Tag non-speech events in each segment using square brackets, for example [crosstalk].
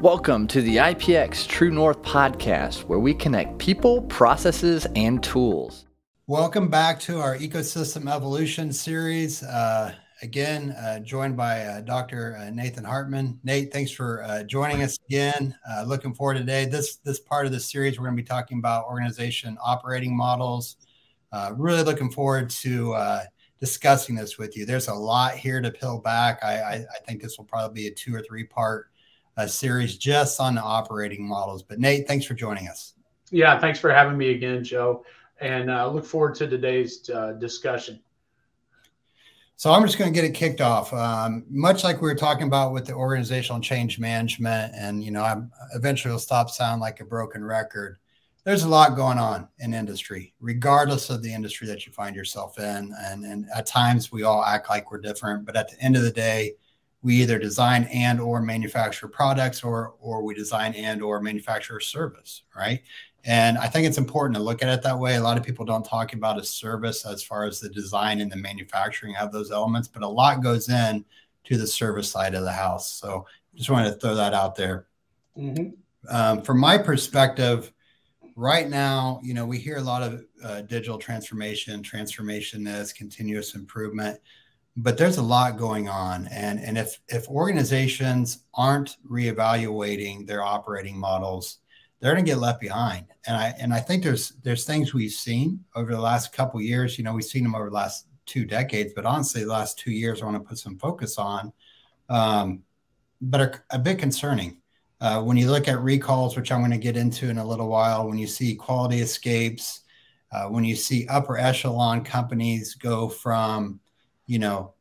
Welcome to the IPX True North podcast, where we connect people, processes, and tools. Welcome back to our ecosystem evolution series. Uh, again, uh, joined by uh, Dr. Uh, Nathan Hartman. Nate, thanks for uh, joining us again. Uh, looking forward today. This this part of the series, we're going to be talking about organization operating models. really looking forward to discussing this with you. There's a lot here to peel back. I, I, I think this will probably be a two or three part a series just on the operating models. But Nate, thanks for joining us. Yeah, thanks for having me again, Joe. And uh, look forward to today's uh, discussion. So I'm just going to get it kicked off. Um, much like we were talking about with the organizational change management, and you know, I'm eventually will stop sound like a broken record. There's a lot going on in industry, regardless of the industry that you find yourself in. And, and at times we all act like we're different, but at the end of the day, we either design and or manufacture products or or we design and or manufacture a service right? And i think it's important to look at it that way. A lot of people don't talk about a service as far as the design and the manufacturing of those elements but a lot goes in to the service side of the house. So just wanted to throw that out there. Mm-hmm. um, from my perspective right now you know we hear a lot of uh, digital transformation transformation is continuous improvement but there's a lot going on. And and if if organizations aren't reevaluating their operating models they're going to get left behind. And i and i think there's there's things we've seen over the last couple years. You know we've seen them over the last two decades but honestly the last two years i want to put some focus on um, but are a bit concerning. Uh, when you look at recalls which i'm going to get into in a little while when you see quality escapes uh, when you see upper echelon companies go from you know,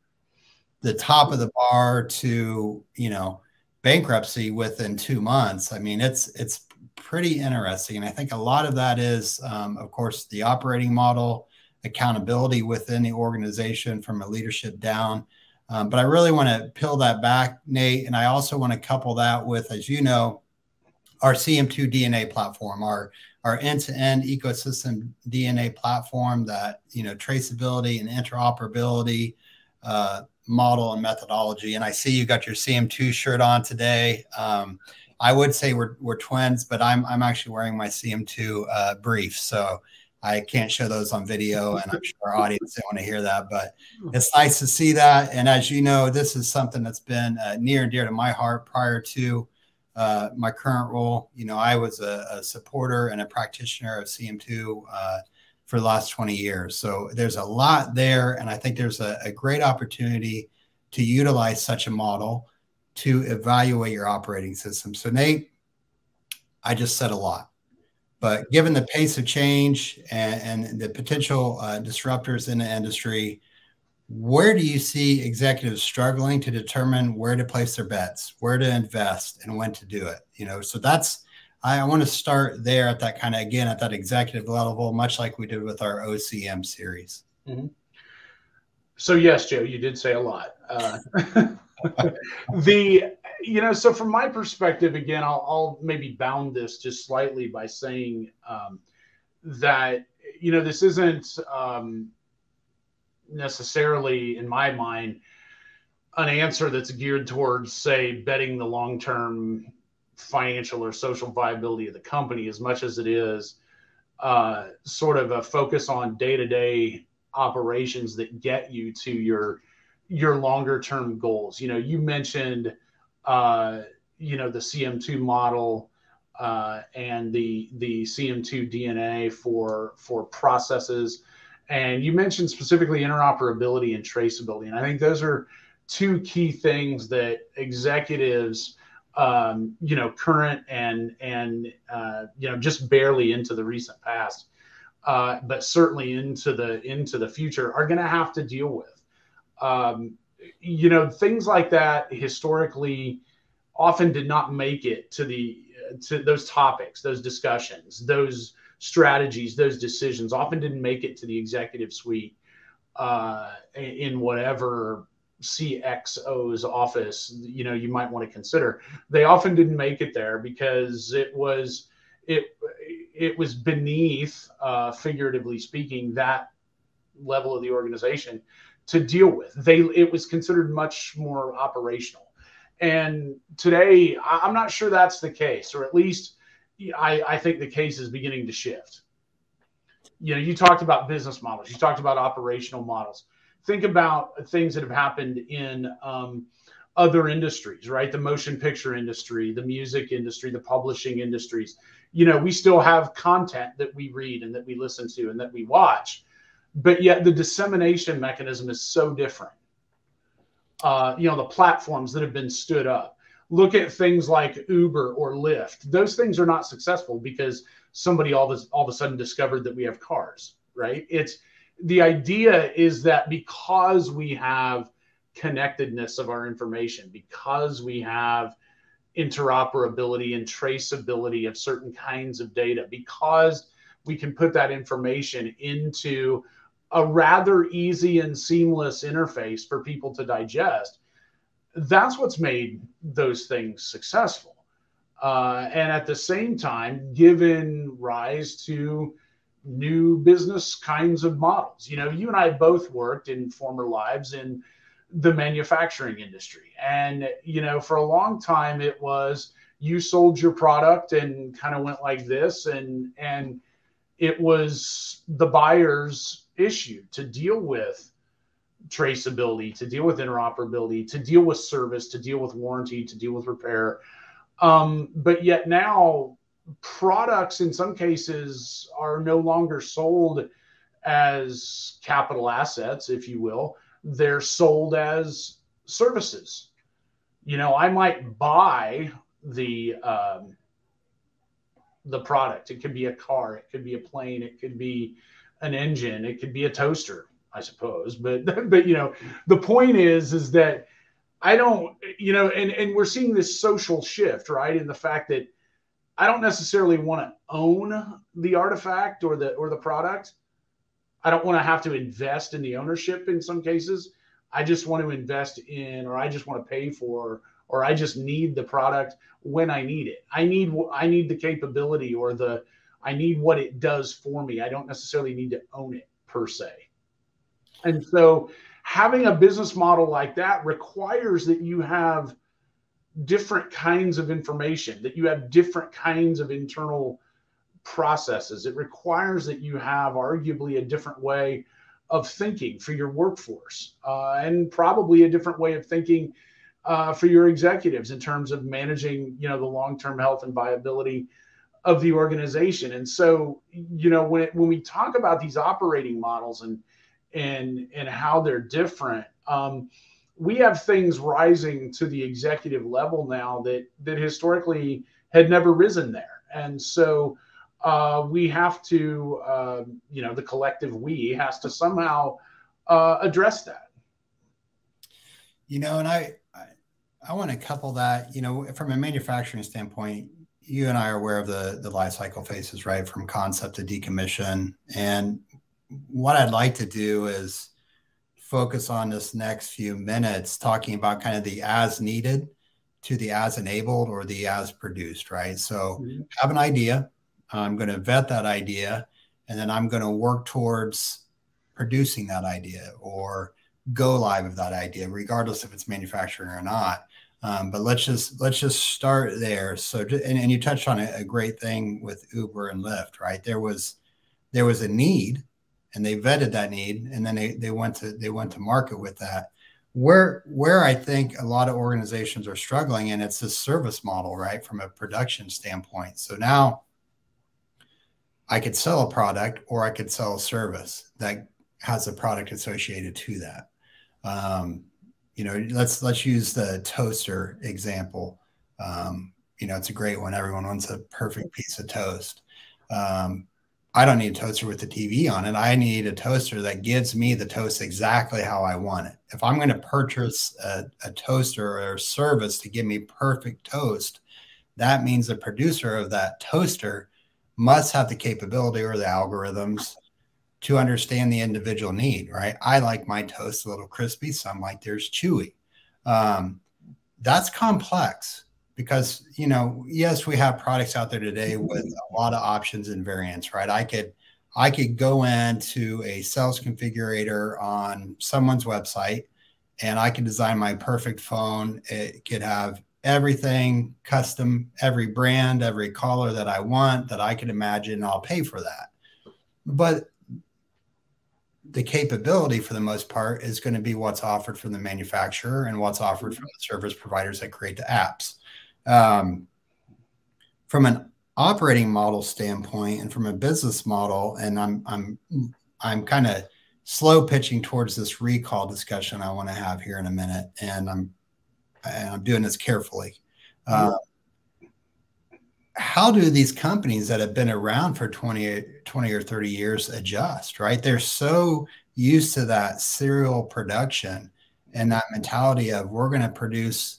the top of the bar to, you know, bankruptcy within two months. I mean, it's it's pretty interesting. And I think a lot of that is, um, of course, the operating model, accountability within the organization from a leadership down. Um, but I really want to peel that back, Nate. And I also want to couple that with, as you know, our CM2 DNA platform, our our end-to-end ecosystem DNA platform that you know traceability and interoperability uh, model and methodology. And I see you got your CM2 shirt on today. Um, I would say we're, we're twins, but I'm I'm actually wearing my CM2 uh, brief, so I can't show those on video, and I'm sure our audience don't want to hear that. But it's nice to see that. And as you know, this is something that's been uh, near and dear to my heart prior to uh, my current role. You know, I was a, a, supporter and a practitioner of CM2 uh, for the last 20 years. So there's a lot there. And I think there's a, a great opportunity to utilize such a model to evaluate your operating system. So, Nate, I just said a lot. But given the pace of change and, and the potential uh, disruptors in the industry, where do you see executives struggling to determine where to place their bets where to invest and when to do it you know so that's i, want to start there at that kind of again at that executive level much like we did with our ocm series mm-hmm. so yes joe you did say a lot uh, [laughs] the you know so from my perspective again I'll, I'll, maybe bound this just slightly by saying um, that you know this isn't um, necessarily, in my mind, an answer that's geared towards, say, betting the long term financial or social viability of the company as much as it is uh, sort of a focus on day to day operations that get you to your your longer term goals. You know, you mentioned uh, you know the CM2 model uh, and the the CM2 DNA for for processes and you mentioned specifically interoperability and traceability. And I think those are two key things that executives, um, you know, current and, and uh, you know, just barely into the recent past, uh, but certainly into the, into the future are going to have to deal with. Um, you know, things like that historically often did not make it to the, to those topics, those discussions, those strategies, those decisions often didn't make it to the executive suite uh, in whatever CXO's office, you know, you might want to consider. They often didn't make it there because it was it it was beneath, uh, figuratively speaking, that level of the organization to deal with. They it was considered much more operational, And today, I'm not sure that's the case, or at least I, I think the case is beginning to shift. You know, you talked about business models, you talked about operational models. Think about things that have happened in um, other industries, right? The motion picture industry, the music industry, the publishing industries. You know, we still have content that we read and that we listen to and that we watch, but yet the dissemination mechanism is so different. Uh, you know, the platforms that have been stood up look at things like Uber or Lyft. Those things are not successful because somebody all this all of a sudden discovered that we have cars, right? It's the idea is that because we have connectedness of our information, because we have interoperability and traceability of certain kinds of data, because we can put that information into a rather easy and seamless interface for people to digest that's what's made those things successful. Uh, and at the same time, given rise to new business kinds of models. You know, you and I both worked in former lives in the manufacturing industry. And, you know, for a long time, it was you sold your product and kind of went like this. And, and it was the buyer's issue to deal with traceability, to deal with interoperability, to deal with service, to deal with warranty, to deal with repair. Um, but yet now, products in some cases are no longer sold as capital assets, if you will. They're sold as services. You know, I might buy the um, the product. It could be a car, it could be a plane, it could be an engine, it could be a toaster I suppose. But [laughs] but you know, the point is is that I don't, you know, and and we're seeing this social shift, right? In the fact that I don't necessarily want to own the artifact or the or the product. I don't want to have to invest in the ownership in some cases. I just want to invest in, or I just want to pay for, or I just need the product when I need it. I need I need the capability or the I need what it does for me. I don't necessarily need to own it per se. And so having a business model like that requires that you have different kinds of information, that you have different kinds of internal processes. It requires that you have arguably a different way of thinking for your workforce uh, and probably a different way of thinking uh, for your executives in terms of managing you know the long-term health and viability of the organization and so you know when it, when we talk about these operating models and and and how they're different. Um, we have things rising to the executive level now that that historically had never risen there, and so uh, we have to, uh, you know, the collective we has to somehow uh, address that. You know, and I, I, I want to couple that. You know, from a manufacturing standpoint, you and I are aware of the the life cycle phases, right? From concept to decommission, and what I'd like to do is focus on this next few minutes talking about kind of the as needed to the as enabled or the as produced, right? So mm-hmm. have an idea. I'm going to vet that idea and then I'm going to work towards producing that idea or go live of that idea, regardless if it's manufacturing or not. Um, but let's just let's just start there. So and, and you touched on a, a great thing with Uber and Lyft, right? There was there was a need and they vetted that need and then they, they went to they went to market with that. Where where i think a lot of organizations are struggling and it's this service model right from a production standpoint. So now i could sell a product or i could sell a service that has a product associated to that. Um, you know let's let's use the toaster example. Um, you know it's a great one. Everyone wants a perfect piece of toast. Um, I don't need a toaster with the TV on it. I need a toaster that gives me the toast exactly how I want it. If I'm going to purchase a, a toaster or a service to give me perfect toast, that means the producer of that toaster must have the capability or the algorithms to understand the individual need, right? I like my toast a little crispy, some like theirs chewy. Um, that's complex because you know yes we have products out there today with a lot of options and variants right i could i could go into a sales configurator on someone's website and I could design my perfect phone. It could have everything custom, every brand, every color that I want that I can imagine. I'll pay for that. But the capability for the most part is going to be what's offered from the manufacturer and what's offered from the service providers that create the apps. Um, from an operating model standpoint and from a business model, and I'm I'm I'm kind of slow pitching towards this recall discussion I want to have here in a minute, and I'm and I'm doing this carefully. Uh, how do these companies that have been around for 20, 20 or 30 years adjust, right? They're so used to that serial production and that mentality of we're going to produce,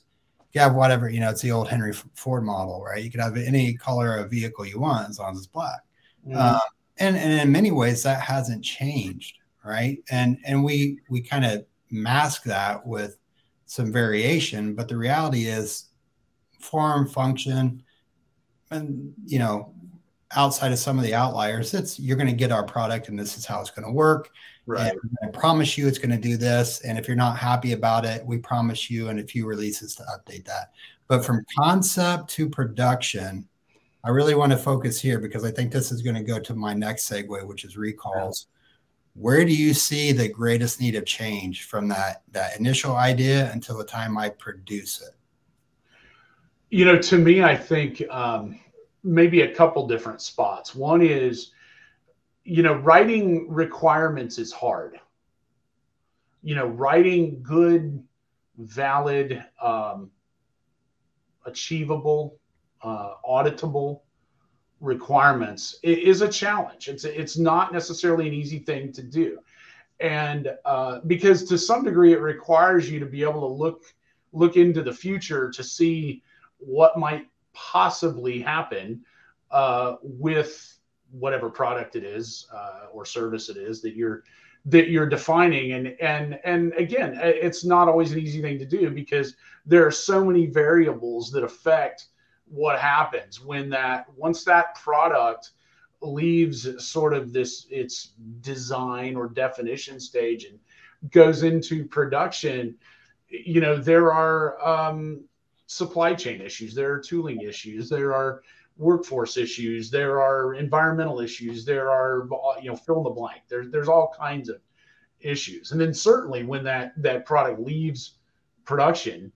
you have whatever, you know, it's the old Henry Ford model, right? You could have any color of vehicle you want as long as it's black. Mm-hmm. Um, and, and in many ways that hasn't changed, right? And, and we, we kind of mask that with some variation, but the reality is form, function, and you know outside of some of the outliers it's you're going to get our product and this is how it's going to work right. I promise you it's going to do this and if you're not happy about it we promise you in a few releases to update that. But from concept to production i really want to focus here because i think this is going to go to my next segue which is recalls. Where do you see the greatest need of change from that that initial idea until the time i produce it? You know, to me, I think um, maybe a couple different spots. One is, you know, writing requirements is hard. You know, writing good, valid, um, achievable, uh, auditable requirements is a challenge. It's it's not necessarily an easy thing to do, and uh, because to some degree it requires you to be able to look look into the future to see what might possibly happen uh, with whatever product it is uh, or service it is that you're that you're defining. And and and again it's not always an easy thing to do because there are so many variables that affect what happens when that once that product leaves sort of this its design or definition stage and goes into production you know there are um, supply chain issues, there are tooling issues, there are workforce issues, there are environmental issues, there are you know fill in the blank. There's there's all kinds of issues, and then certainly when that that product leaves production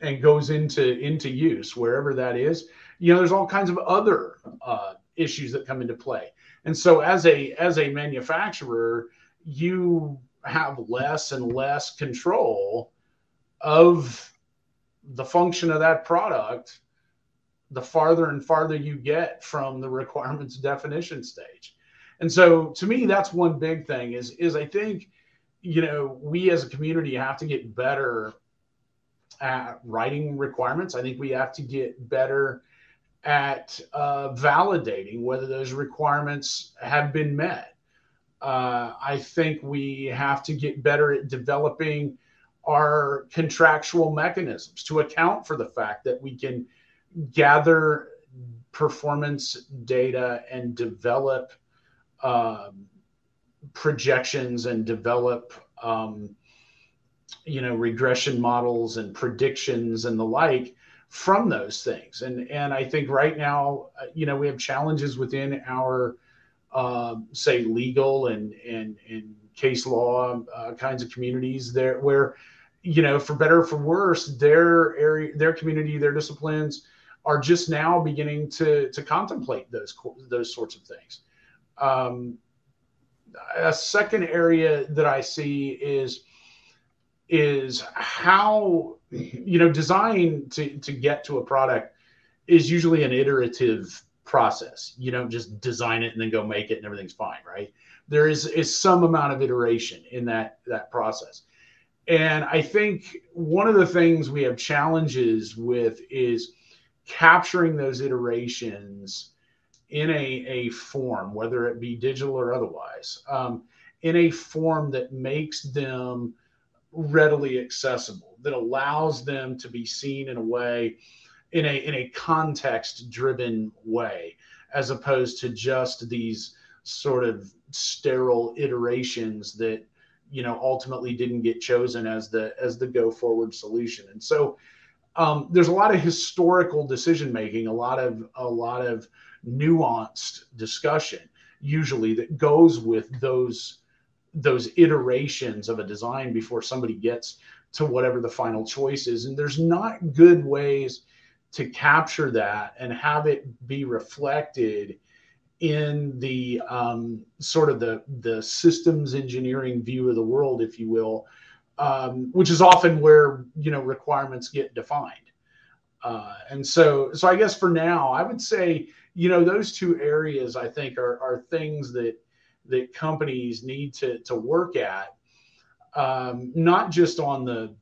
and goes into into use wherever that is, you know there's all kinds of other uh, issues that come into play. And so as a as a manufacturer, you have less and less control of the function of that product, the farther and farther you get from the requirements definition stage. And so to me, that's one big thing is, is I think, you know, we as a community have to get better at writing requirements. I think we have to get better at uh, validating whether those requirements have been met. Uh, I think we have to get better at developing our contractual mechanisms to account for the fact that we can gather performance data and develop um, projections and develop um, you know regression models and predictions and the like from those things. And and i think right now uh, you know we have challenges within our uh, say legal and and and case law uh, kinds of communities there where you know, for better or for worse, their area, their community, their disciplines are just now beginning to to contemplate those those sorts of things. Um, a second area that I see is is how you know design to to get to a product is usually an iterative process. You don't just design it and then go make it and everything's fine, right? There is is some amount of iteration in that that process. And I think one of the things we have challenges with is capturing those iterations in a, a form, whether it be digital or otherwise, um, in a form that makes them readily accessible, that allows them to be seen in a way, in a, in a context driven way, as opposed to just these sort of sterile iterations that you know ultimately didn't get chosen as the as the go forward solution. And so um, there's a lot of historical decision making a lot of a lot of nuanced discussion usually that goes with those those iterations of a design before somebody gets to whatever the final choice is. And there's not good ways to capture that and have it be reflected in the um, sort of the the systems engineering view of the world, if you will, um, which is often where you know requirements get defined. Uh, and so, so I guess for now, I would say you know those two areas I think are are things that that companies need to to work at, um, not just on the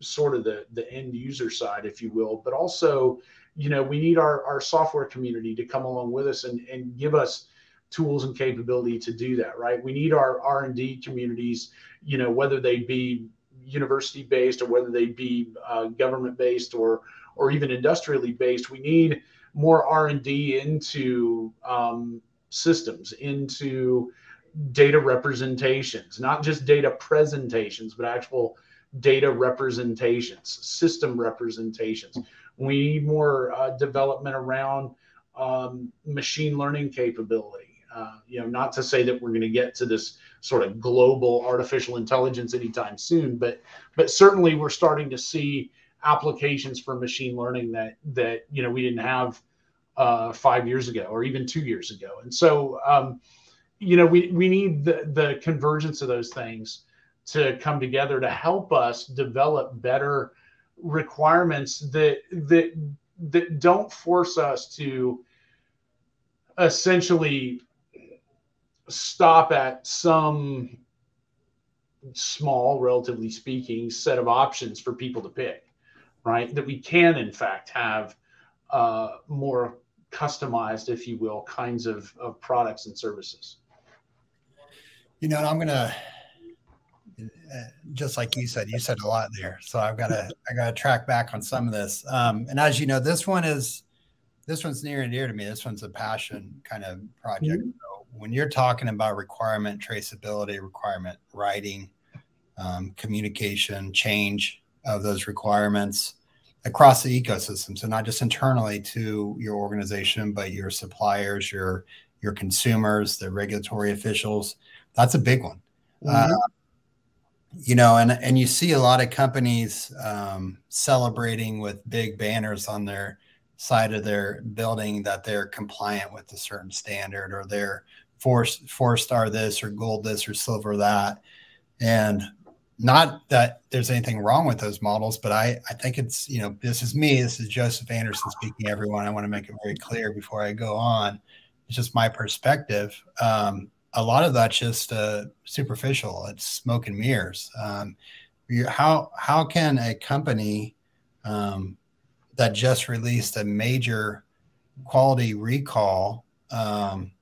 sort of the the end user side, if you will, but also you know we need our, our software community to come along with us and, and give us tools and capability to do that right we need our r&d communities you know whether they be university based or whether they be uh, government based or or even industrially based we need more r&d into um, systems into data representations not just data presentations but actual data representations system representations we need more uh, development around um, machine learning capability. Uh, you know, not to say that we're going to get to this sort of global artificial intelligence anytime soon, but but certainly we're starting to see applications for machine learning that that you know we didn't have uh, five years ago or even two years ago. And so, um, you know, we we need the the convergence of those things to come together to help us develop better requirements that that that don't force us to essentially stop at some small relatively speaking set of options for people to pick right that we can in fact have uh, more customized if you will kinds of, of products and services you know i'm going to just like you said, you said a lot there. So I've got to I got to track back on some of this. Um, and as you know, this one is this one's near and dear to me. This one's a passion kind of project. Mm-hmm. So when you're talking about requirement traceability, requirement writing, um, communication, change of those requirements across the ecosystem. So not just internally to your organization, but your suppliers, your your consumers, the regulatory officials. That's a big one. Mm-hmm. Uh, you know, and and you see a lot of companies um, celebrating with big banners on their side of their building that they're compliant with a certain standard or they're four four star this or gold this or silver that, and not that there's anything wrong with those models, but I I think it's you know this is me, this is Joseph Anderson speaking. Everyone, I want to make it very clear before I go on. It's just my perspective. Um, a lot of that's just uh, superficial. It's smoke and mirrors. Um, you, how how can a company um, that just released a major quality recall um,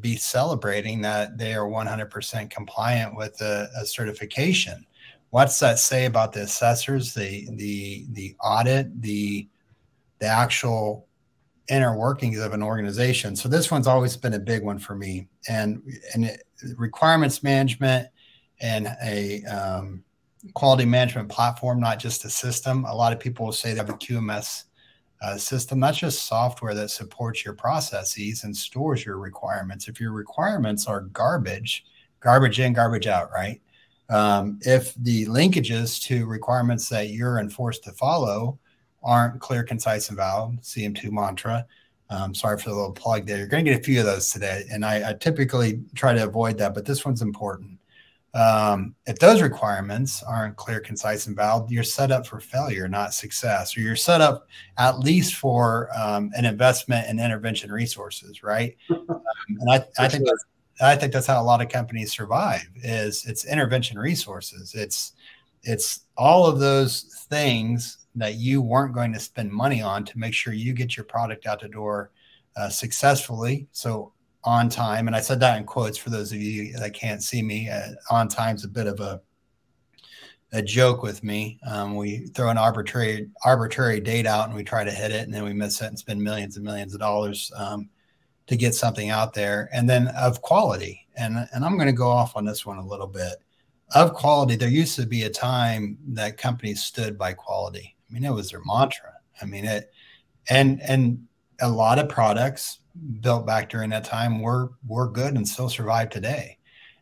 be celebrating that they are 100% compliant with a, a, certification? What's that say about the assessors, the the the audit, the the actual inner workings of an organization. So this one's always been a big one for me, and and it, requirements management and a um, quality management platform, not just a system. A lot of people will say they have a QMS uh, system. That's just software that supports your processes and stores your requirements. If your requirements are garbage, garbage in, garbage out, right? Um, if the linkages to requirements that you're enforced to follow aren't clear, concise, and valid, CM2 mantra. Um, sorry for the little plug there. You're going to get a few of those today. And I, I typically try to avoid that, but this one's important. Um, if those requirements aren't clear, concise, and valid, you're set up for failure, not success, or you're set up at least for um, an investment in intervention resources, right? [laughs] Um, and I, I think that's, I think that's how a lot of companies survive. Is it's intervention resources. It's it's all of those things that you weren't going to spend money on to make sure you get your product out the door uh, successfully. So on time, and I said that in quotes for those of you that can't see me. Uh, on time's a bit of a a joke with me. Um, we throw an arbitrary arbitrary date out and we try to hit it, and then we miss it and spend millions and millions of dollars um, to get something out there. And then of quality, and and I'm going to go off on this one a little bit. of quality, there used to be a time that companies stood by quality. I mean, it was their mantra. I mean, it, and and a lot of products built back during that time were were good and still survive today.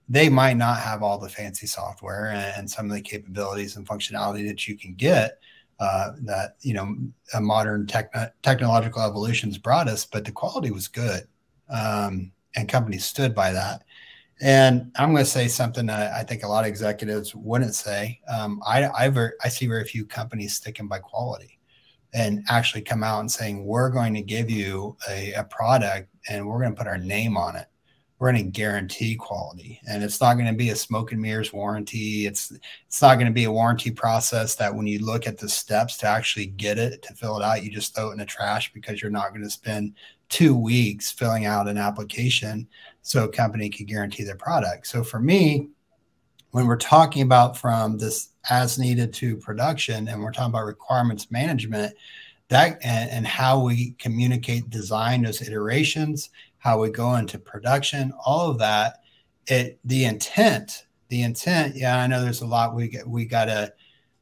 They might not have all the fancy software and, some of the capabilities and functionality that you can get uh, that you know a modern tech, technological evolutions brought us, but the quality was good, um, and companies stood by that. And I'm going to say something that I think a lot of executives wouldn't say. Um, I I, ver- I see very few companies sticking by quality and actually come out and saying we're going to give you a, a product and we're going to put our name on it. We're going to guarantee quality. And it's not going to be a smoke and mirrors warranty. It's it's not going to be a warranty process that when you look at the steps to actually get it to fill it out you just throw it in the trash because you're not going to spend two weeks filling out an application so a company can guarantee their product. So for me when we're talking about from this as needed to production and we're talking about requirements management that and, and how we communicate design those iterations how we go into production all of that it the intent the intent yeah i know there's a lot we get we got to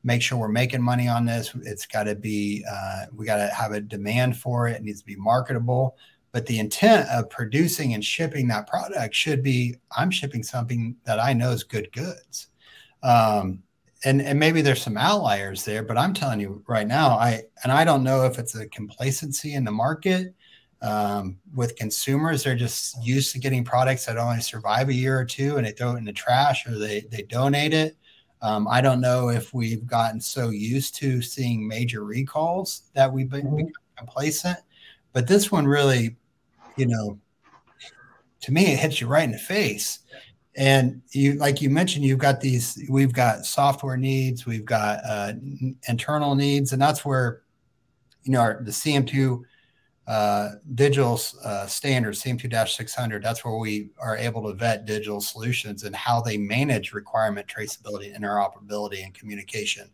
make sure we're making money on this. It's got to be uh, we got to have a demand for it. It needs to be marketable but the intent of producing and shipping that product should be I'm shipping something that I know is good goods. Um, and, and maybe there's some outliers there, but I'm telling you right now, I and I don't know if it's a complacency in the market um, with consumers. They're just used to getting products that only survive a year or two, and they throw it in the trash or they they donate it. Um, I don't know if we've gotten so used to seeing major recalls that we've been mm-hmm. complacent but this one really, you know, to me, it hits you right in the face. And you, like you mentioned, you've got these, we've got software needs, we've got uh, internal needs, and that's where, you know, our, the CM2 uh, digital uh, standards, CM2-600, that's where we are able to vet digital solutions and how they manage requirement traceability, interoperability, and communication.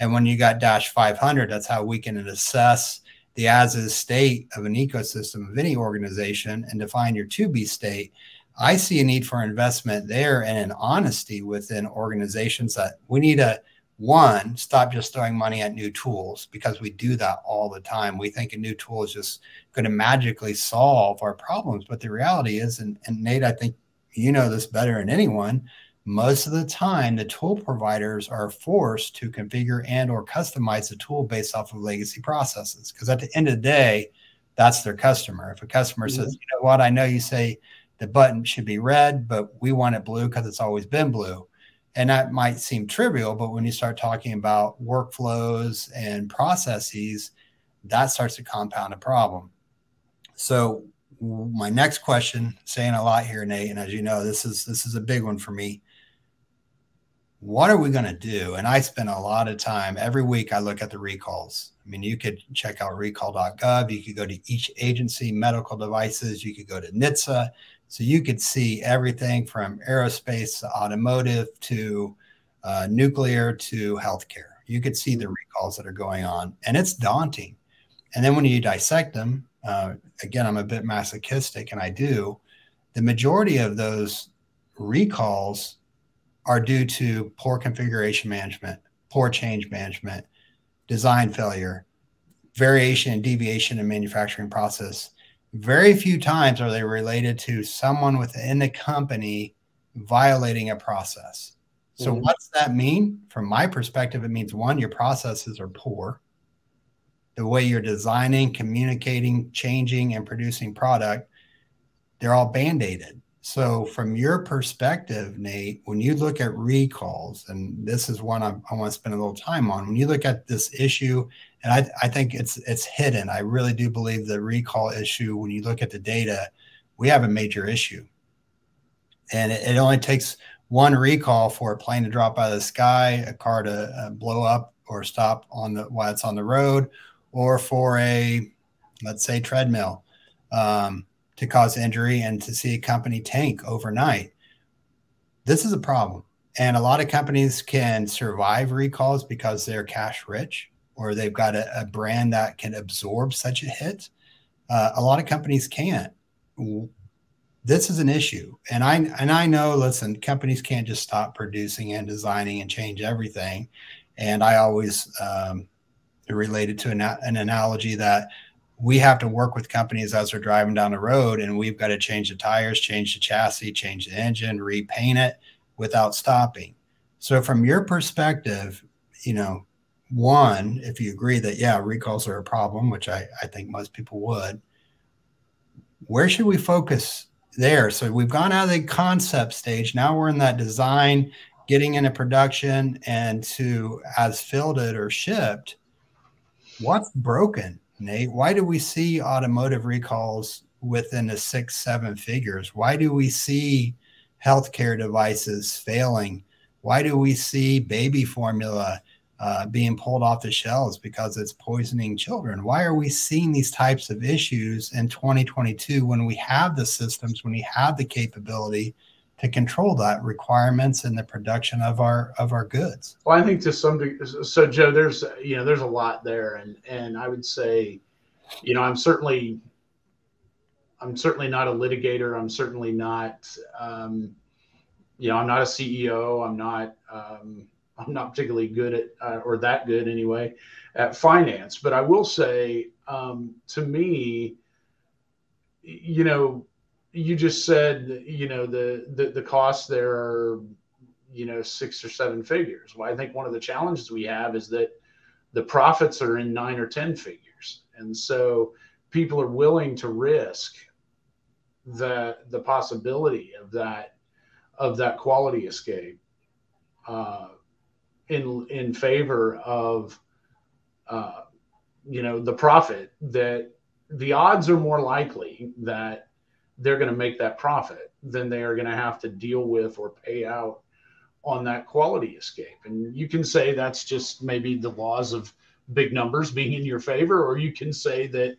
And when you got Dash 500, that's how we can assess the as is state of an ecosystem of any organization and define your to be state, I see a need for investment there and an honesty within organizations that we need to one stop just throwing money at new tools because we do that all the time. We think a new tool is just going to magically solve our problems, but the reality is, and, and Nate, I think you know this better than anyone most of the time the tool providers are forced to configure and or customize the tool based off of legacy processes because at the end of the day that's their customer. If a customer mm-hmm. says you know what? I know you say the button should be red but we want it blue because it's always been blue. And that might seem trivial but when you start talking about workflows and processes that starts to compound a problem. So my next question saying a lot here nate and as you know this is this is a big one for me what are we going to do? And I spend a lot of time every week. I look at the recalls. I mean, you could check out recall.gov. You could go to each agency, medical devices. You could go to NHTSA. So you could see everything from aerospace, to automotive to uh, nuclear to healthcare. You could see the recalls that are going on, and it's daunting. And then when you dissect them, uh, again, I'm a bit masochistic, and I do. The majority of those recalls are due to poor configuration management, poor change management, design failure, variation and deviation in manufacturing process. Very few times are they related to someone within the company violating a process. So, mm-hmm. what's that mean? From my perspective, it means one, your processes are poor. The way you're designing, communicating, changing, and producing product, they're all band aided. So, from your perspective, Nate, when you look at recalls, and this is one I, I, want to spend a little time on, when you look at this issue, and I, I think it's it's hidden. I really do believe the recall issue. When you look at the data, we have a major issue, and it, it only takes one recall for a plane to drop out of the sky, a car to uh, blow up or stop on the while it's on the road, or for a let's say treadmill. Um, to cause injury and to see a company tank overnight. This is a problem. And a lot of companies can survive recalls because they're cash rich or they've got a, a brand that can absorb such a hit. Uh, a lot of companies can't. this is an issue. And I and I know, listen, companies can't just stop producing and designing and change everything. And I always um, related to an, an analogy that we have to work with companies as they're driving down the road and we've got to change the tires, change the chassis, change the engine, repaint it without stopping. So from your perspective, you know, one, if you agree that yeah, recalls are a problem, which I, I think most people would, where should we focus there? So we've gone out of the concept stage. Now we're in that design, getting into production and to as fielded or shipped. What's broken? Nate, why do we see automotive recalls within the six, seven figures? Why do we see healthcare devices failing? Why do we see baby formula uh, being pulled off the shelves because it's poisoning children? Why are we seeing these types of issues in 2022 when we have the systems, when we have the capability to control that requirements in the production of our of our goods. Well, I think to some degree, so Joe, there's you know there's a lot there, and and I would say, you know, I'm certainly I'm certainly not a litigator. I'm certainly not, um, you know, I'm not a CEO. I'm not um, I'm not particularly good at uh, or that good anyway at finance. But I will say, um, to me, you know, you just said you know the the, the costs there are you know six or seven figures. Well i think one of the challenges we have is that the profits are in nine or ten figures. And so people are willing to risk the the possibility of that of that quality escape uh, in in favor of uh, you know the profit that the odds are more likely that they're going to make that profit, then they are going to have to deal with or pay out on that quality escape. And you can say that's just maybe the laws of big numbers being in your favor, or you can say that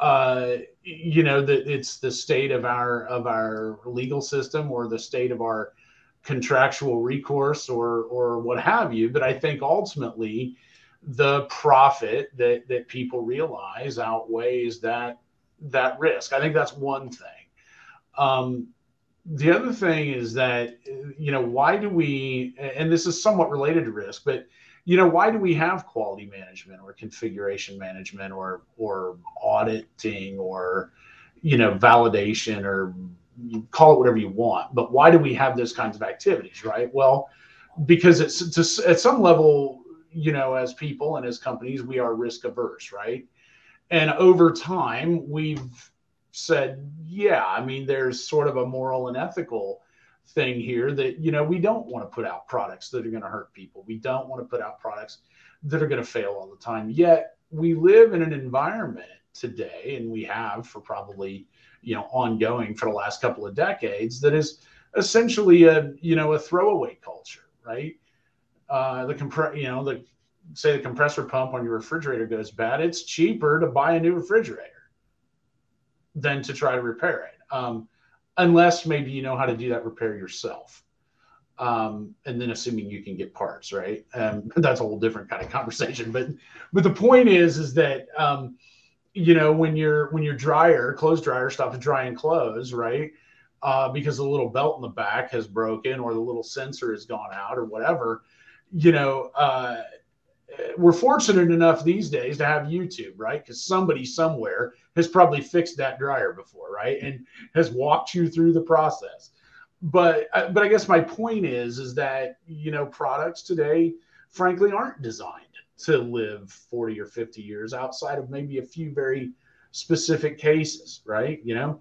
uh, you know that it's the state of our of our legal system or the state of our contractual recourse or or what have you. But I think ultimately the profit that that people realize outweighs that that risk. I think that's one thing. Um, the other thing is that, you know, why do we, and this is somewhat related to risk, but, you know, why do we have quality management or configuration management or, or auditing or, you know, validation or call it whatever you want, but why do we have those kinds of activities, right? Well, because it's to, at some level, you know, as people and as companies, we are risk averse, right? And over time, we've said, yeah, I mean, there's sort of a moral and ethical thing here that, you know, we don't want to put out products that are going to hurt people. We don't want to put out products that are going to fail all the time. Yet we live in an environment today, and we have for probably, you know, ongoing for the last couple of decades that is essentially a, you know, a throwaway culture, right? Uh, the compress, you know, the say the compressor pump on your refrigerator goes bad, it's cheaper to buy a new refrigerator than to try to repair it. Um, unless maybe you know how to do that repair yourself. Um, and then assuming you can get parts, right? Um, [laughs] that's a whole different kind of conversation. But but the point is, is that um, you know when your when your dryer, clothes dryer, stops drying clothes, right? Uh, because the little belt in the back has broken or the little sensor has gone out or whatever, you know, uh, we're fortunate enough these days to have YouTube, right? Because somebody somewhere has probably fixed that dryer before, right? And has walked you through the process. But uh, but I guess my point is is that you know products today, frankly, aren't designed to live 40 or 50 years outside of maybe a few very specific cases, right? You know,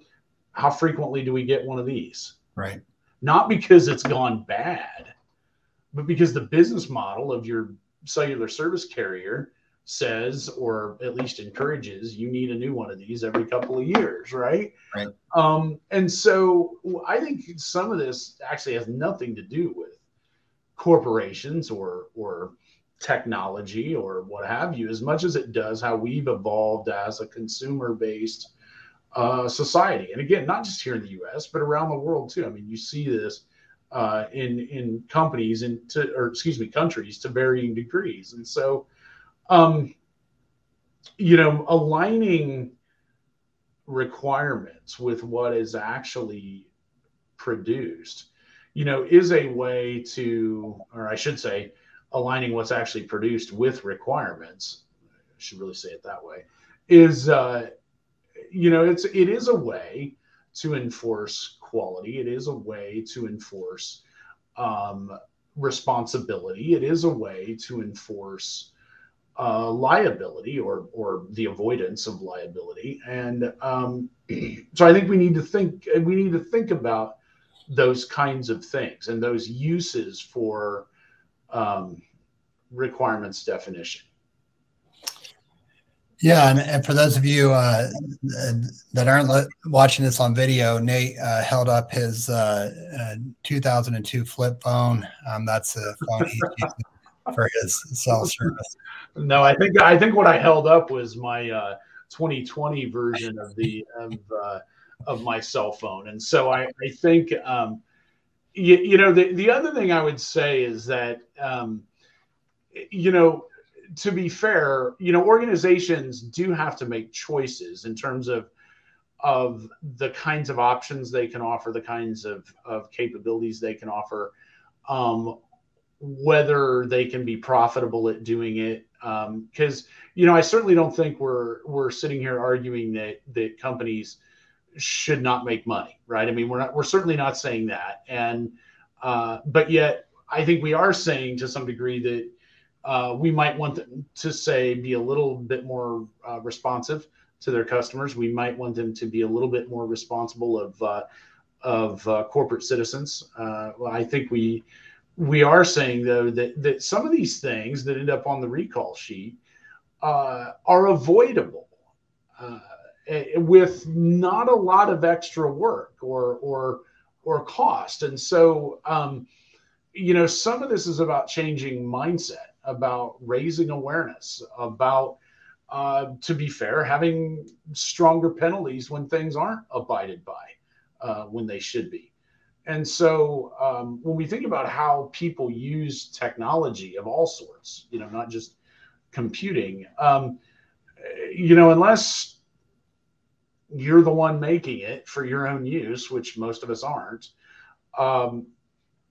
how frequently do we get one of these? Right. Not because it's gone bad, but because the business model of your cellular service carrier says or at least encourages you need a new one of these every couple of years right? Right. Um, and so i think some of this actually has nothing to do with corporations or or technology or what have you as much as it does how we've evolved as a consumer based uh, society. And again not just here in the us but around the world too. I mean you see this uh, in in companies and to or excuse me countries to varying degrees. And so um, you know aligning requirements with what is actually produced, you know, is a way to, or I should say, aligning what's actually produced with requirements. I should really say it that way. Is uh, you know, it's it is a way to enforce quality. It is a way to enforce um, responsibility. It is a way to enforce uh, liability or or the avoidance of liability. And um, [clears throat] so I think we need to think we need to think about those kinds of things and those uses for um, requirements definition. Yeah, and, and for those of you uh, that aren't watching this on video, Nate uh, held up his uh, 2002 flip phone. Um, that's a phone using for his cell service. No, I think I think what I held up was my uh, 2020 uh, version of the of uh, of my cell phone, and so I, I think um, you, you, know the the other thing I would say is that um, you know to be fair, you know, organizations do have to make choices in terms of of the kinds of options they can offer, the kinds of, of capabilities they can offer, um, whether they can be profitable at doing it. Because um, you know, I certainly don't think we're we're sitting here arguing that that companies should not make money, right? I mean, we're not we're certainly not saying that, and uh, but yet I think we are saying to some degree that uh, we might want them to say be a little bit more uh, responsive to their customers. We might want them to be a little bit more responsible of uh, of uh, corporate citizens. Uh, well, I think we we are saying though that that some of these things that end up on the recall sheet uh, are avoidable with not a lot of extra work or or or cost. And so, um, you know, some of this is about changing mindset about raising awareness, about, uh, to be fair, having stronger penalties when things aren't abided by uh, when they should be. And so um, when we think about how people use technology of all sorts, you know, not just computing, um, you know, unless you're the one making it for your own use, which most of us aren't, um,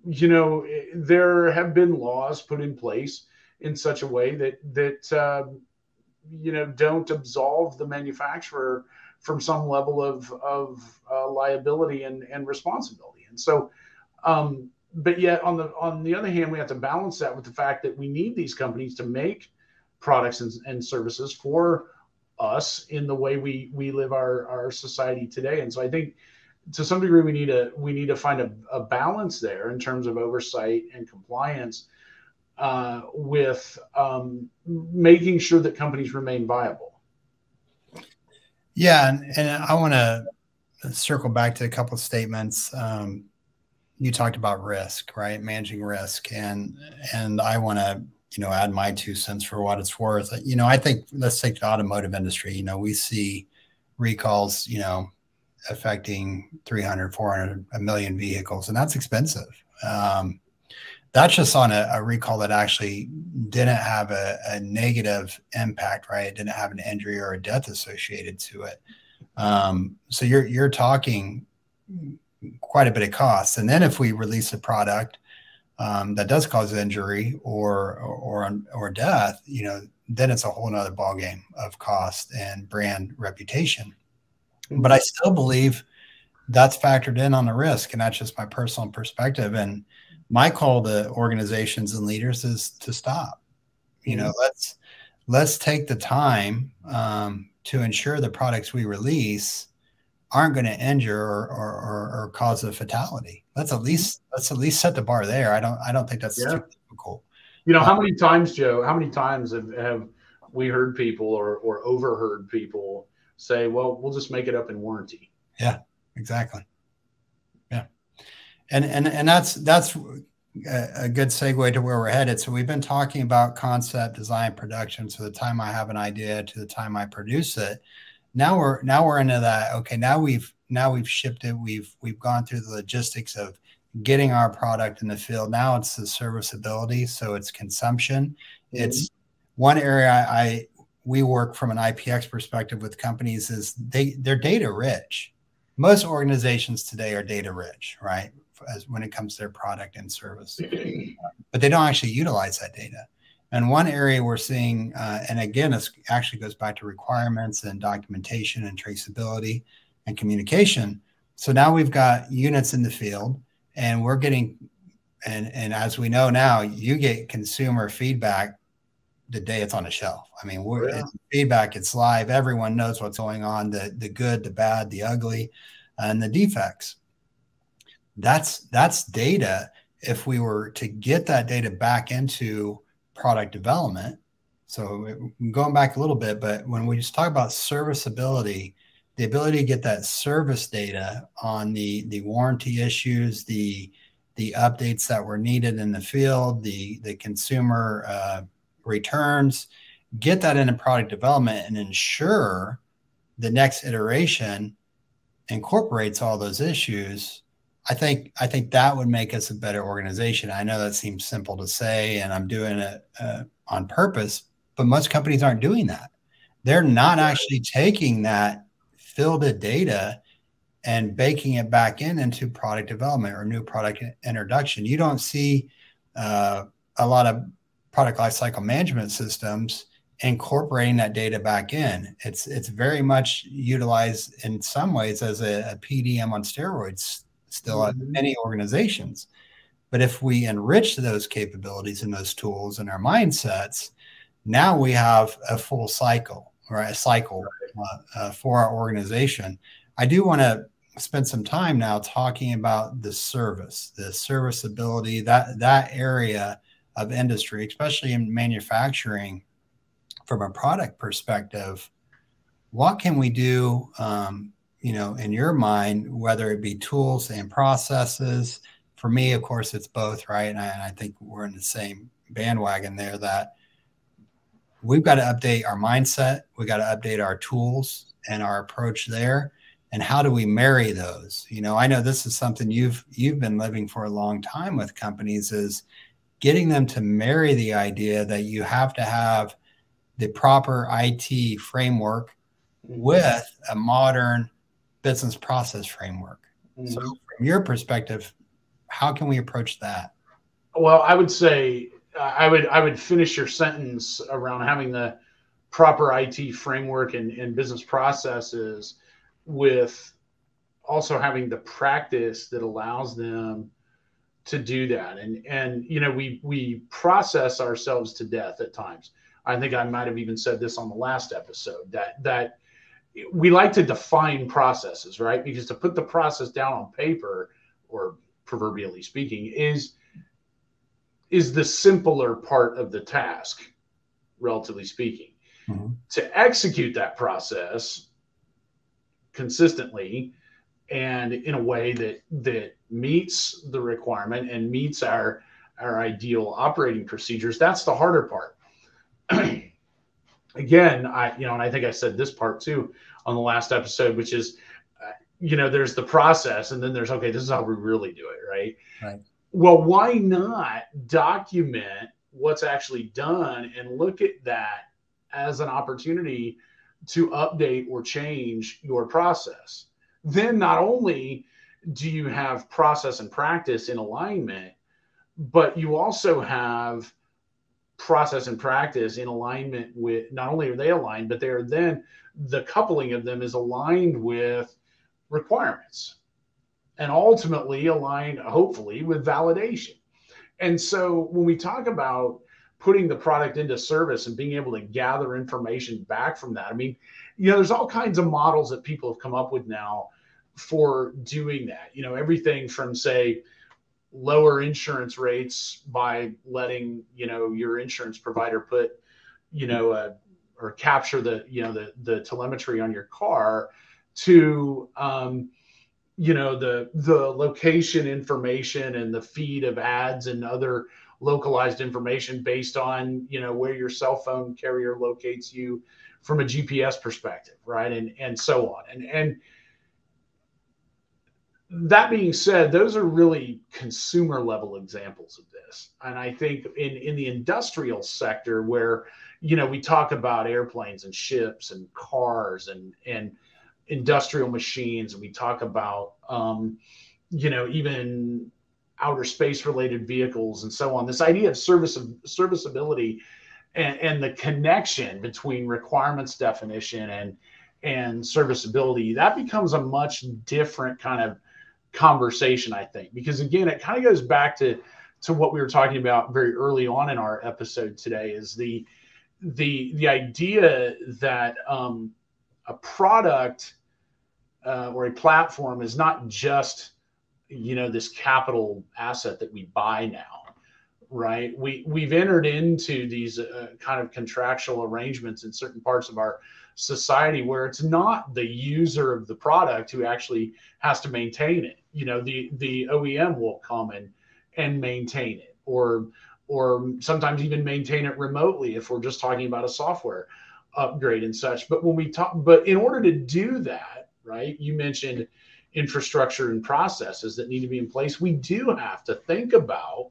you know, there have been laws put in place in such a way that that um, you know don't absolve the manufacturer from some level of of uh, liability and and responsibility. And so, um, but yet on the on the other hand, we have to balance that with the fact that we need these companies to make products and, and services for us in the way we we live our our society today. And so I think to some degree we need to we need to find a, a balance there in terms of oversight and compliance uh, with um, making sure that companies remain viable. Yeah, and, and I want to circle back to a couple of statements. Um, you talked about risk, right? Managing risk, and and I want to you know add my two cents for what it's worth. You know, I think let's take the automotive industry. You know, we see recalls. You know, affecting 300, 400, a million vehicles, and that's expensive. Um, that's just on a, a, recall that actually didn't have a, a, negative impact, right? It didn't have an injury or a death associated to it. Um, so you're you're talking quite a bit of costs. And then if we release a product um, that does cause injury or, or or or death, you know, then it's a whole nother ballgame of cost and brand reputation. But I still believe that's factored in on the risk, and that's just my personal perspective. And my call to organizations and leaders is to stop. You know, mm-hmm. let's let's take the time um, to ensure the products we release aren't going to injure or, or, or, or, cause a fatality. Let's at mm-hmm. least let's at least set the bar there. I don't I don't think that's yeah. difficult. You know, how um, many times, Joe? How many times have, have we heard people or or overheard people say, "Well, we'll just make it up in warranty." Yeah, exactly Yeah, and and and that's that's a, good segue to where we're headed. So we've been talking about concept, design, production. So the time I have an idea to the time I produce it, now we're now we're into that. Okay, now we've now we've shipped it. We've we've gone through the logistics of getting our product in the field. Now it's the serviceability. So it's consumption. Mm-hmm. It's one area I we work from an IPX perspective with companies is they they're data rich. Most organizations today are data rich, right? As when it comes to their product and service, [clears throat] but they don't actually utilize that data. And one area we're seeing, uh, and again, this actually goes back to requirements and documentation and traceability and communication. So now we've got units in the field, and we're getting, and and as we know now, you get consumer feedback the day it's on a shelf. I mean, we're yeah. it's feedback, it's live. Everyone knows what's going on, the the good, the bad, the ugly, and the defects. That's that's data. If we were to get that data back into product development, so going back a little bit, but when we just talk about serviceability, the ability to get that service data on the the warranty issues, the the updates that were needed in the field, the the consumer uh, returns, get that into product development and ensure the next iteration incorporates all those issues i think i think that would make us a better organization. I know that seems simple to say and i'm doing it uh, on purpose but most companies aren't doing that. They're not actually taking that field data and baking it back in into product development or new product introduction. You don't see uh, a lot of product lifecycle management systems incorporating that data back in. It's it's very much utilized in some ways as a, a PDM on steroids still mm-hmm. at many organizations. But if we enrich those capabilities and those tools and our mindsets, now we have a full cycle, or A cycle uh, uh, for our organization. I do want to spend some time now talking about the service, the serviceability, that that area of industry, especially in manufacturing, from a product perspective, what can we do? Um, you know, in your mind, whether it be tools and processes. For me, of course, it's both, right? And I, and I think we're in the same bandwagon there. That we've got to update our mindset. We got to update our tools and our approach there and how do we marry those you know i know this is something you've you've been living for a long time with companies is getting them to marry the idea that you have to have the proper IT framework mm-hmm. with a modern business process framework. Mm-hmm. So, from your perspective, how can we approach that? Well, I would say I would I would finish your sentence around having the proper IT framework and, and business processes with also having the practice that allows them to do that. And and you know we we process ourselves to death at times. I think i might have even said this on the last episode that that we like to define processes right? Because to put the process down on paper or proverbially speaking is is the simpler part of the task relatively speaking. Mm-hmm. to execute that process consistently and in a way that that meets the requirement and meets our our ideal operating procedures that's the harder part. [clears throat] Again i you know and i think i said this part too on the last episode which is uh, you know there's the process and then there's okay this is how we really do it right? Right. Well why not document what's actually done and look at that as an opportunity to update or change your process? Then not only do you have process and practice in alignment, but you also have process and practice in alignment with not only are they aligned, but they are then the coupling of them is aligned with requirements and ultimately aligned, hopefully, with validation. And so when we talk about putting the product into service and being able to gather information back from that, I mean, you know, there's all kinds of models that people have come up with now for doing that. You know, everything from say lower insurance rates by letting you know your insurance provider put you know uh, or capture the you know the the telemetry on your car to um, you know the the location information and the feed of ads and other localized information based on you know where your cell phone carrier locates you from a GPS perspective, right? And and so on. And and that being said, those are really consumer level examples of this. And I think in, in the industrial sector where, you know, we talk about airplanes and ships and cars and, and industrial machines, and we talk about, um, you know, even outer space related vehicles and so on, this idea of service of serviceability and, and the connection between requirements definition and, and serviceability, that becomes a much different kind of conversation, I think, because again, it kind of goes back to to what we were talking about very early on in our episode today is the the the idea that um, a product uh, or a platform is not just you know this capital asset that we buy now right? We we've entered into these uh, kind of contractual arrangements in certain parts of our society where it's not the user of the product who actually has to maintain it. You know the the OEM will come and and maintain it or or sometimes even maintain it remotely if we're just talking about a software upgrade and such. But when we talk but in order to do that right you mentioned infrastructure and processes that need to be in place. We do have to think about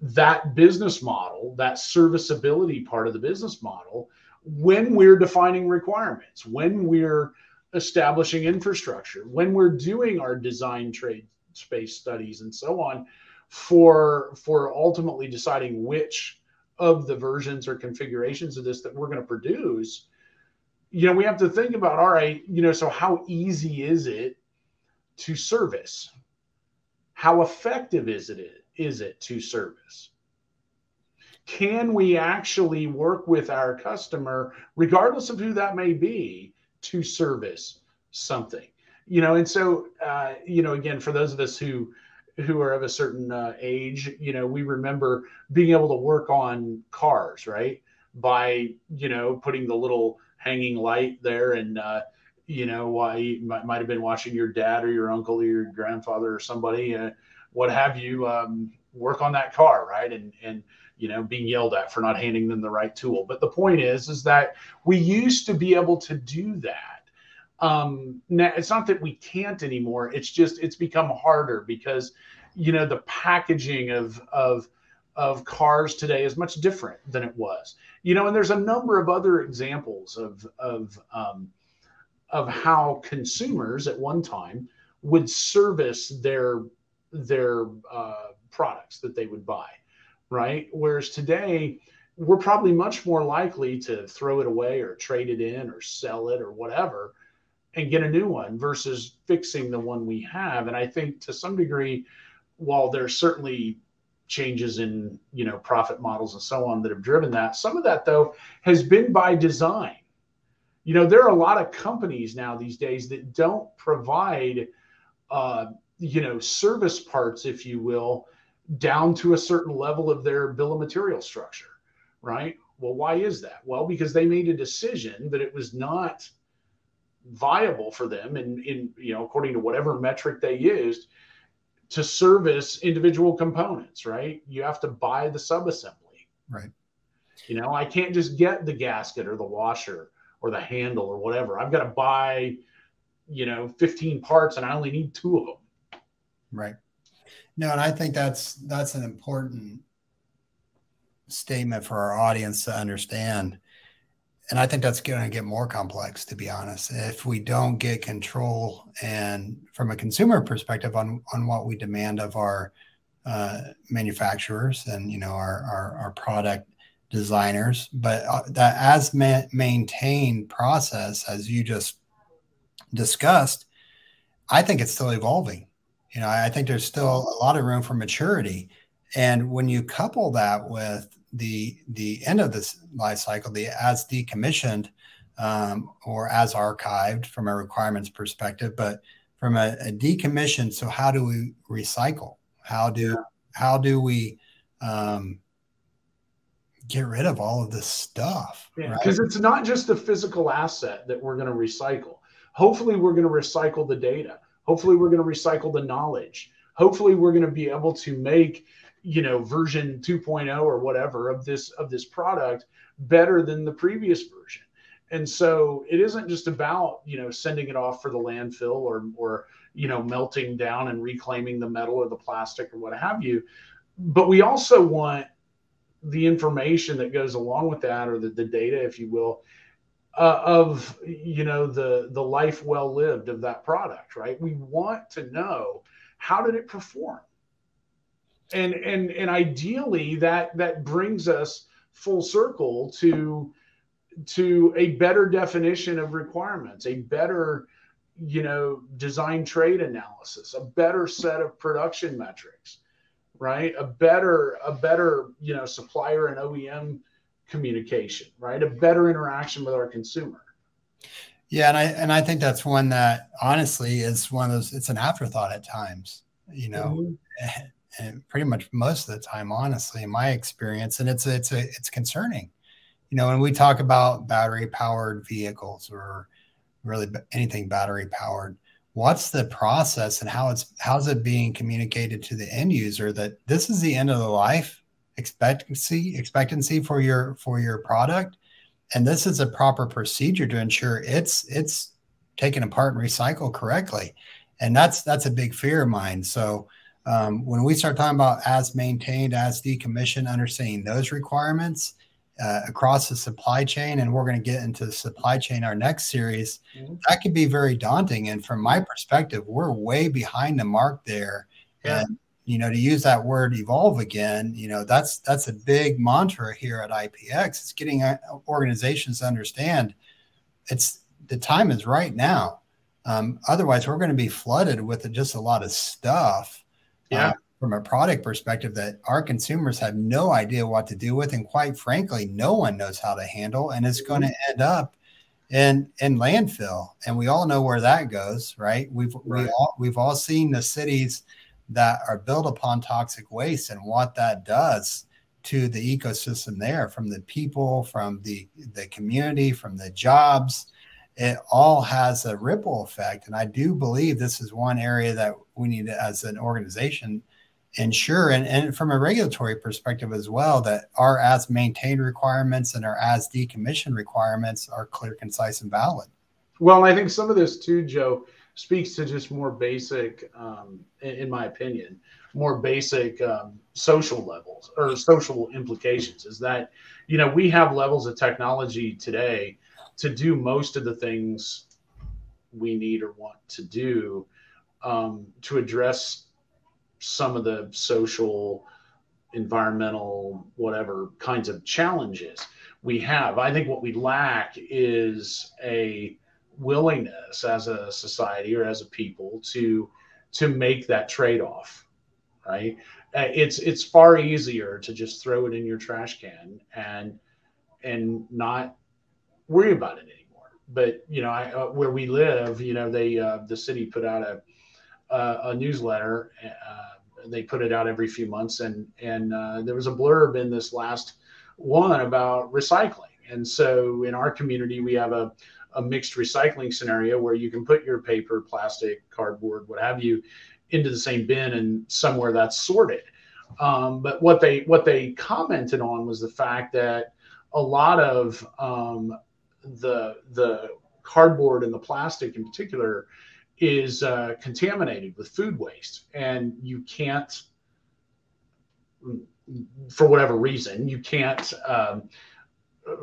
that business model that serviceability part of the business model when we're defining requirements when we're establishing infrastructure, when we're doing our design trade space studies and so on for for ultimately deciding which of the versions or configurations of this that we're going to produce you know we have to think about all right you know so how easy is it to service? How effective is it is it to service can we actually work with our customer regardless of who that may be to service something? You know and so uh, you know again for those of us who who are of a certain uh, age you know we remember being able to work on cars right? By you know putting the little hanging light there and uh, you know why you might, might have been watching your dad or your uncle or your grandfather or somebody uh, what have you um, work on that car right? And and you know being yelled at for not handing them the right tool. But the point is is that we used to be able to do that. Um now it's not that we can't anymore. It's just it's become harder because you know the packaging of of of cars today is much different than it was. You know and there's a number of other examples of of um, of how consumers at one time would service their their uh, products that they would buy right? Whereas today, we're probably much more likely to throw it away or trade it in or sell it or whatever and get a new one versus fixing the one we have. And I think to some degree, while there's certainly changes in you know profit models and so on that have driven that, some of that though has been by design. You know, there are a lot of companies now these days that don't provide uh, you know service parts, if you will, down to a certain level of their bill of material structure, right? Well, why is that? Well, because they made a decision that it was not viable for them and in, you know according to whatever metric they used to service individual components right? You have to buy the subassembly. Right. You know i can't just get the gasket or the washer or the handle or whatever. I've got to buy you know 15 parts and i only need two of them. Right no, and I think that's that's an important statement for our audience to understand. And I think that's going to get more complex, to be honest, if we don't get control and from a consumer perspective on on what we demand of our uh, manufacturers and you know our our, our product designers, but uh, that as ma- maintained process, as you just discussed, I think it's still evolving you know, I think there's still a lot of room for maturity. And when you couple that with the the end of this life cycle, the as decommissioned um, or as archived from a requirements perspective, but from a, a decommissioned. So how do we recycle? How do how do we um, get rid of all of this stuff? Because right? it's not just a physical asset that we're going to recycle. Hopefully, we're going to recycle the data. Hopefully, we're going to recycle the knowledge. Hopefully, we're going to be able to make you know version 2.0 or whatever of this of this product better than the previous version And so it isn't just about, you know, sending it off for the landfill or, or, you know, melting down and reclaiming the metal or the plastic or what have you. But we also want the information that goes along with that or the, the data, if you will, uh, of you know the the life well lived of that product right? We want to know how did it perform? And and and ideally that that brings us full circle to to a better definition of requirements a better you know design trade analysis a better set of production metrics right? A better a better you know supplier and OEM communication, right? A better interaction with our consumer. Yeah, and I and I think that's one that honestly is one of those. It's an afterthought at times, you know, mm-hmm. and pretty much most of the time, honestly, in my experience, and it's it's a, it's concerning. You know, when we talk about battery powered vehicles or really anything battery powered, what's the process and how it's how's it being communicated to the end user that this is the end of the life expectancy expectancy for your for your product. And this is a proper procedure to ensure it's it's taken apart and recycled correctly. And that's that's a big fear of mine. So um, when we start talking about as maintained as decommissioned understanding those requirements uh, across the supply chain and we're going to get into the supply chain our next series mm-hmm. that could be very daunting. And from my perspective we're way behind the mark there. Yeah. and you know to use that word evolve again you know that's that's a big mantra here at ipx it's getting uh, organizations to understand it's the time is right now. Um, otherwise we're going to be flooded with just a lot of stuff yeah. uh, from a product perspective that our consumers have no idea what to do with and quite frankly no one knows how to handle and it's going to mm-hmm. end up in in landfill. And we all know where that goes right? We've right. we all we've all seen the cities that are built upon toxic waste and what that does to the ecosystem there from the people from the the community from the jobs. It all has a ripple effect. And i do believe this is one area that we need to, as an organization ensure. And, and from a regulatory perspective as well that our as maintained requirements and our as decommissioned requirements are clear concise and valid. Well i think some of this too joe speaks to just more basic, um, in, my opinion, more basic um, social levels or social implications. Is that you know we have levels of technology today to do most of the things we need or want to do um, to address some of the social, environmental, whatever kinds of challenges we have. I think what we lack is a willingness as a society or as a people to to make that trade-off right? Uh, it's it's far easier to just throw it in your trash can and and not worry about it anymore. But you know I, uh, where we live you know they uh, the city put out a a, a newsletter uh, they put it out every few months and and uh, there was a blurb in this last one about recycling. And so in our community we have a a mixed recycling scenario where you can put your paper, plastic, cardboard, what have you, into the same bin and somewhere that's sorted. Um, but what they what they commented on was the fact that a lot of um, the the cardboard and the plastic in particular is uh, contaminated with food waste, and you can't, for whatever reason, you can't um,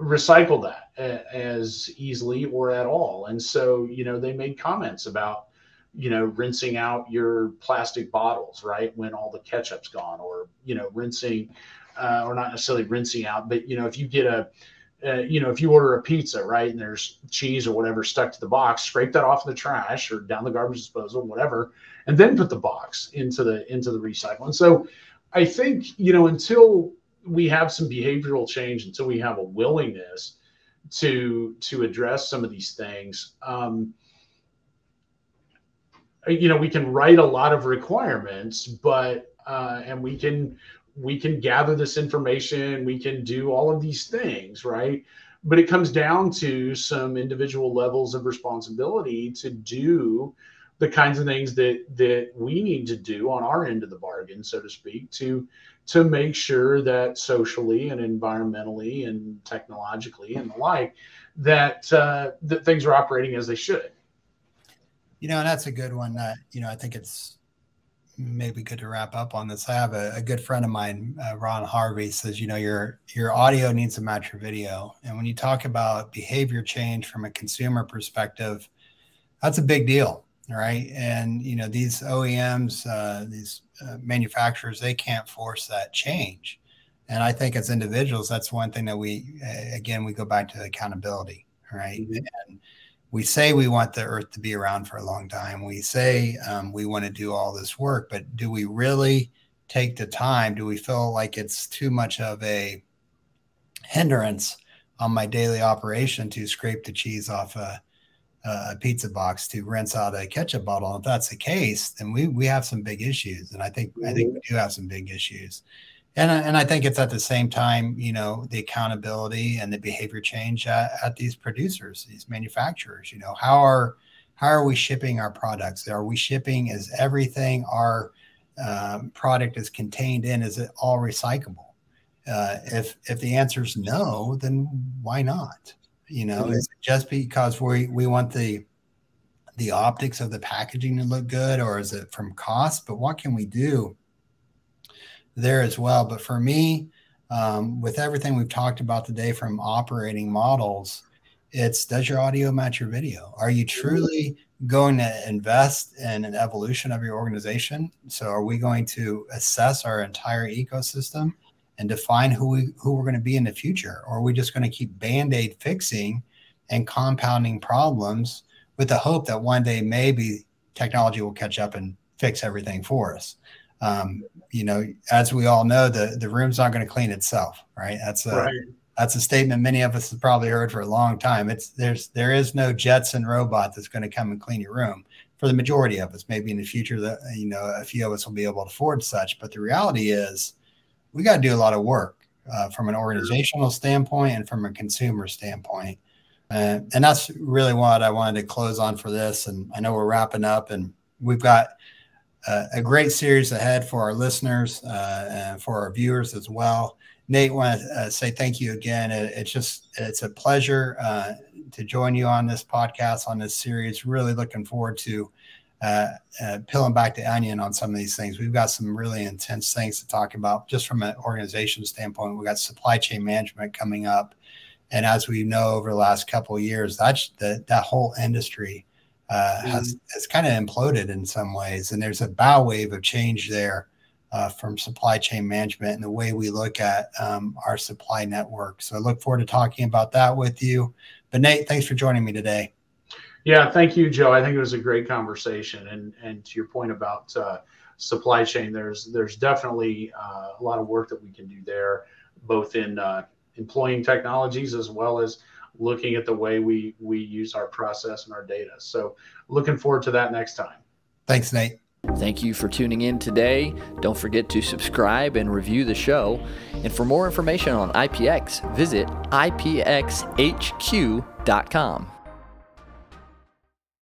recycle that as easily or at all. And so, you know, they made comments about, you know, rinsing out your plastic bottles, right, when all the ketchup's gone, or, you know, rinsing, uh, or not necessarily rinsing out, but, you know, if you get a, uh, you know, if you order a pizza, right, and there's cheese or whatever stuck to the box, scrape that off in the trash or down the garbage disposal, whatever, and then put the box into the into the recycle. And so, I think you know until we have some behavioral change until we have a willingness to to address some of these things um, you know we can write a lot of requirements but uh, and we can we can gather this information we can do all of these things right? But it comes down to some individual levels of responsibility to do the kinds of things that that we need to do on our end of the bargain, so to speak, to to make sure that socially and environmentally and technologically and the like that uh, that things are operating as they should. You know, that's a good one. That you know, I think it's maybe good to wrap up on this. I have a, a good friend of mine, uh, Ron Harvey, says, you know, your your audio needs to match your video, and when you talk about behavior change from a consumer perspective, that's a big deal, right? And you know, these OEMs, uh, these uh, manufacturers, they can't force that change. And I think as individuals, that's one thing that we, again, we go back to accountability, right? Mm-hmm. And we say we want the earth to be around for a long time. We say um, we want to do all this work, but do we really take the time? Do we feel like it's too much of a hindrance on my daily operation to scrape the cheese off a, a pizza box, to rinse out a ketchup bottle? And if that's the case, then we we have some big issues, and I think I think we do have some big issues and and I think it's at the same time, you know, the accountability and the behavior change at, at these producers, these manufacturers. You know, how are how are we shipping our products? Are we shipping? Is everything our um, product is contained in? Is it all recyclable? Uh, if if the answer is no, then why not? You know, mm-hmm. is it just because we we want the the optics of the packaging to look good, or is it from cost? But what can we do? there as well. But for me, um, with everything we've talked about today from operating models, it's does your audio match your video? Are you truly going to invest in an evolution of your organization? So are we going to assess our entire ecosystem and define who we who we're going to be in the future? Or are we just going to keep band-aid fixing and compounding problems with the hope that one day maybe technology will catch up and fix everything for us? um, you know, as we all know, the the room's not going to clean itself, right? That's a right. that's a statement many of us have probably heard for a long time. It's there's there is no Jetson robot that's going to come and clean your room for the majority of us. Maybe in the future that you know a few of us will be able to afford such, but the reality is we got to do a lot of work uh, from an organizational standpoint and from a consumer standpoint. Uh, and that's really what I wanted to close on for this. And I know we're wrapping up, and we've got a great series ahead for our listeners uh, and for our viewers as well. Nate, want to uh, say thank you again. It, it's just it's a pleasure uh, to join you on this podcast on this series. Really looking forward to uh, uh, peeling back the onion on some of these things. We've got some really intense things to talk about just from an organization standpoint. We've got supply chain management coming up, and as we know over the last couple of years, that's the, that whole industry uh, has, mm-hmm. has kind of imploded in some ways. And there's a bow wave of change there uh, from supply chain management and the way we look at um, our supply network. So I look forward to talking about that with you. But Nate, thanks for joining me today. Yeah, thank you, Joe. I think it was a great conversation. And and to your point about uh, supply chain, there's there's definitely uh, a lot of work that we can do there, both in uh, employing technologies as well as looking at the way we we use our process and our data. So looking forward to that next time. Thanks, Nate. Thank you for tuning in today. Don't forget to subscribe and review the show. And for more information on IPX, visit ipxhq.com.